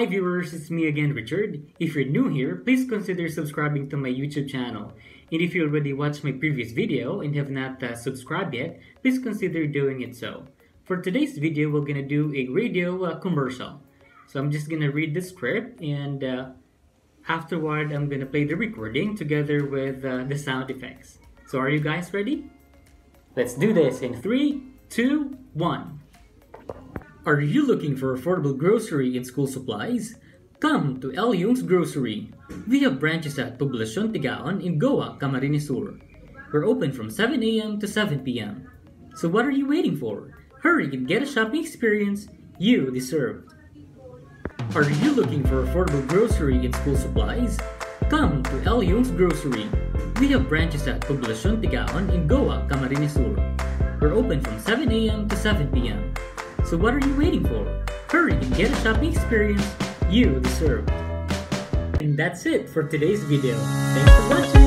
Hi viewers, it's me again Richard. If you're new here, please consider subscribing to my YouTube channel. And if you already watched my previous video and have not uh, subscribed yet, please consider doing it so. For today's video, we're gonna do a radio uh, commercial. So I'm just gonna read the script and uh, afterward I'm gonna play the recording together with uh, the sound effects. So are you guys ready? Let's do this in 3, 2, 1. Are you looking for affordable grocery and school supplies? Come to El-Yong's Grocery. We have branches at Poblacion Tigaon in Goa, Camarines Sur. We're open from 7 a.m. to 7 p.m. So what are you waiting for? Hurry and get a shopping experience you deserve. Are you looking for affordable grocery and school supplies? Come to El-Yong's Grocery. We have branches at Poblacion Tigaon in Goa, Camarines Sur. We're open from 7 a.m. to 7 p.m. So what are you waiting for? Hurry and get a shopping experience you deserve. And that's it for today's video. Thanks for watching.